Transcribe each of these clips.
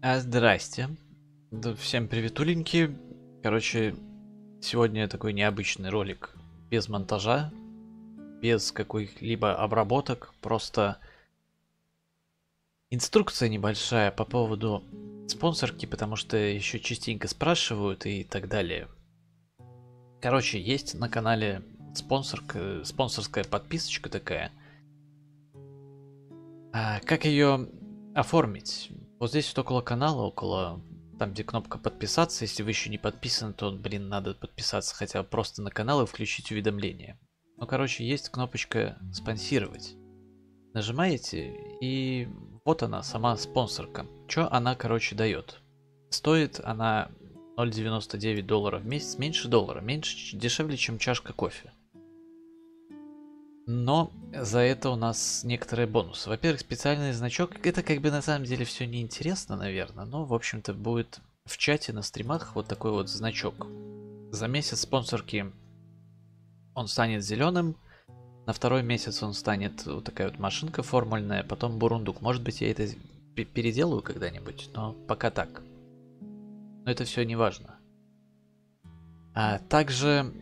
А, здрасте. Да, всем приветуленьки. Короче, сегодня такой необычный ролик. Без монтажа, без каких-либо обработок. Просто инструкция небольшая по поводу спонсорки, потому что еще частенько спрашивают и так далее. Короче, есть на канале спонсорка, спонсорская подписочка такая. А как ее оформить? Вот здесь вот около канала, около там, где кнопка подписаться, если вы еще не подписаны, то, блин, надо подписаться хотя бы просто на канал и включить уведомления. Ну, короче, есть кнопочка спонсировать. Нажимаете, и вот она, сама спонсорка. Что она, короче, дает? Стоит она 0,99 долларов в месяц, меньше доллара, меньше, дешевле, чем чашка кофе. Но за это у нас некоторые бонусы. Во-первых, специальный значок. Это как бы на самом деле все неинтересно, наверное. Но, в общем-то, будет в чате на стримах вот такой вот значок. За месяц спонсорки он станет зеленым. На второй месяц он станет вот такая вот машинка формульная. Потом бурундук. Может быть, я это переделаю когда-нибудь. Но пока так. Но это все не важно. А также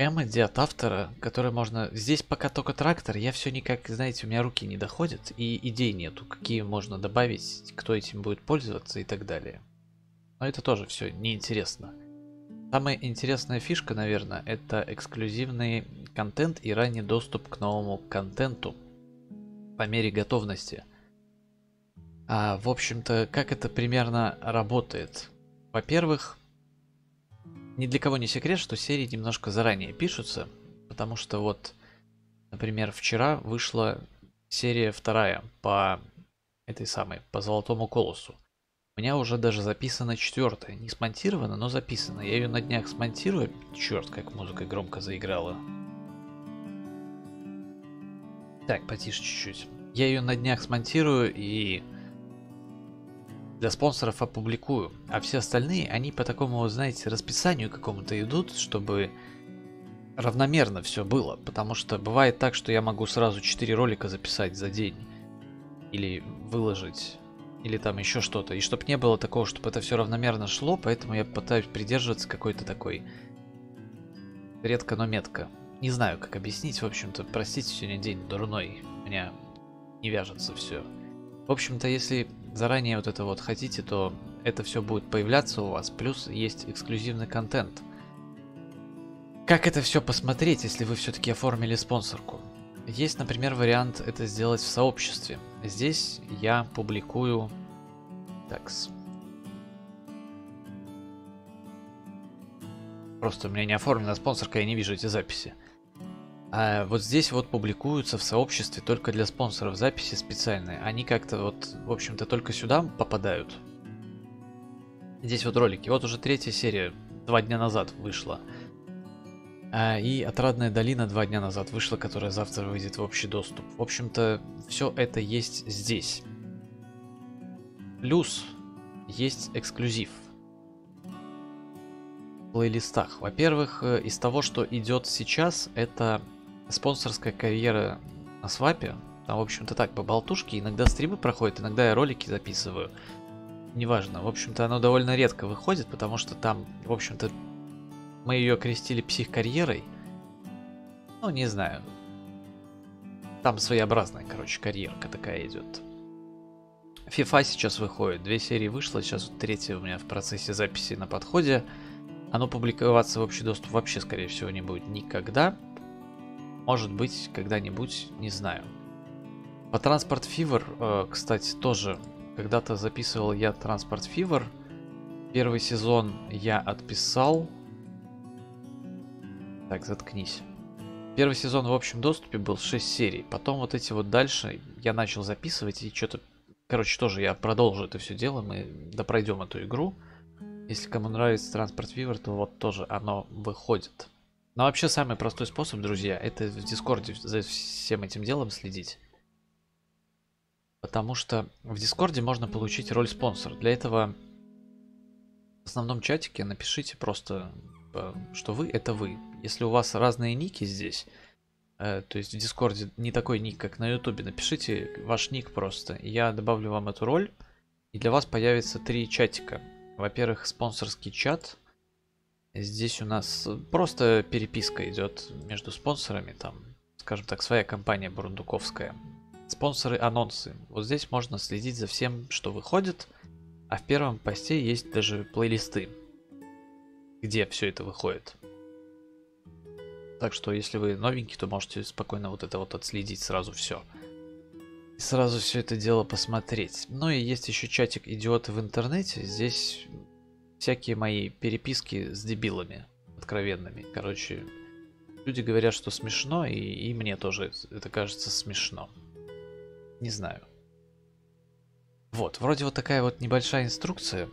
Эмоди от автора, который можно... Здесь пока только трактор, я все никак, знаете, у меня руки не доходят, и идей нету, какие можно добавить, кто этим будет пользоваться и так далее. Но это тоже все неинтересно. Самая интересная фишка, наверное, это эксклюзивный контент и ранний доступ к новому контенту по мере готовности. А, в общем-то, как это примерно работает? Во-первых, ни для кого не секрет, что серии немножко заранее пишутся, потому что вот, например, вчера вышла серия вторая по этой самой, по Золотому Колосу. У меня уже даже записана четвертая, не смонтирована, но записана. Я ее на днях смонтирую. Черт, как музыка громко заиграла. Так, потише чуть-чуть. Я ее на днях смонтирую и для спонсоров опубликую. А все остальные, они по такому, знаете, расписанию какому-то идут, чтобы равномерно все было. Потому что бывает так, что я могу сразу 4 ролика записать за день. Или выложить. Или там еще что-то. И чтобы не было такого, чтобы это все равномерно шло, поэтому я пытаюсь придерживаться какой-то такой редко, но метко. Не знаю, как объяснить, в общем-то, простите, сегодня день дурной, у меня не вяжется все. В общем-то, если заранее вот это вот хотите, то это все будет появляться у вас. Плюс есть эксклюзивный контент. Как это все посмотреть, если вы все-таки оформили спонсорку? Есть, например, вариант это сделать в сообществе. Здесь я публикую... Такс. Просто у меня не оформлена спонсорка, я не вижу эти записи. А вот здесь вот публикуются в сообществе только для спонсоров записи специальные. Они как-то вот, в общем-то, только сюда попадают. Здесь вот ролики. Вот уже третья серия два дня назад вышла. А, и Отрадная долина два дня назад вышла, которая завтра выйдет в общий доступ. В общем-то, все это есть здесь. Плюс есть эксклюзив в плейлистах. Во-первых, э, из того, что идет сейчас, это спонсорская карьера на свапе. Там, в общем-то, так, по болтушке. Иногда стримы проходят, иногда я ролики записываю. Неважно. В общем-то, оно довольно редко выходит, потому что там, в общем-то, мы ее крестили псих-карьерой. Ну, не знаю. Там своеобразная, короче, карьерка такая идет. FIFA сейчас выходит. Две серии вышло, сейчас вот третья у меня в процессе записи на подходе. Оно публиковаться в общий доступ вообще, скорее всего, не будет никогда. Может быть, когда-нибудь, не знаю. По Transport Fever, э, кстати, тоже когда-то записывал я Transport Fever. Первый сезон я отписал. Так, заткнись. Первый сезон в общем доступе был 6 серий. Потом вот эти вот дальше я начал записывать и что-то... Короче, тоже я продолжу это все дело. Мы допройдем эту игру. Если кому нравится Transport Fever, то вот тоже оно выходит. Но вообще самый простой способ, друзья, это в Дискорде за всем этим делом следить. Потому что в Дискорде можно получить роль спонсора. Для этого в основном чатике напишите просто, э, что вы это вы. Если у вас разные ники здесь, э, то есть в Дискорде не такой ник, как на Ютубе, напишите ваш ник просто. Я добавлю вам эту роль. И для вас появится три чатика. Во-первых, спонсорский чат. Здесь у нас просто переписка идет между спонсорами, там, скажем так, своя компания бурундуковская. Спонсоры, анонсы. Вот здесь можно следить за всем, что выходит. А в первом посте есть даже плейлисты, где все это выходит. Так что, если вы новенький, то можете спокойно вот это вот отследить сразу все. И сразу все это дело посмотреть. Ну и есть еще чатик идиоты в интернете. Здесь всякие мои переписки с дебилами откровенными. Короче, люди говорят, что смешно, и, и мне тоже это кажется смешно. Не знаю. Вот, вроде вот такая вот небольшая инструкция.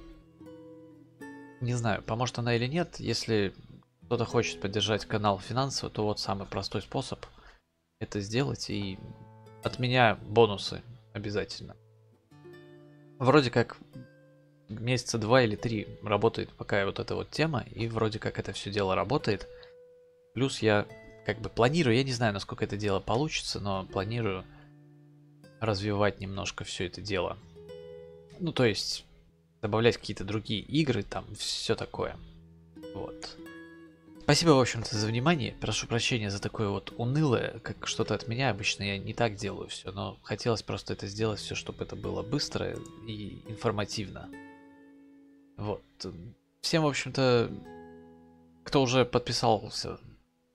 Не знаю, поможет она или нет. Если кто-то хочет поддержать канал финансово, то вот самый простой способ это сделать. И от меня бонусы обязательно. Вроде как месяца два или три работает пока вот эта вот тема, и вроде как это все дело работает. Плюс я как бы планирую, я не знаю, насколько это дело получится, но планирую развивать немножко все это дело. Ну, то есть добавлять какие-то другие игры, там все такое. Вот. Спасибо, в общем-то, за внимание. Прошу прощения за такое вот унылое, как что-то от меня. Обычно я не так делаю все, но хотелось просто это сделать все, чтобы это было быстро и информативно. Вот. Всем, в общем-то, кто уже подписался,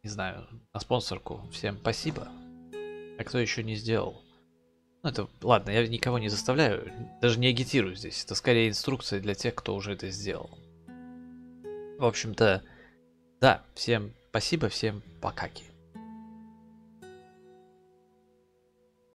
не знаю, на спонсорку, всем спасибо. А кто еще не сделал, ну это, ладно, я никого не заставляю, даже не агитирую здесь. Это скорее инструкция для тех, кто уже это сделал. В общем-то, да, всем спасибо, всем покаки.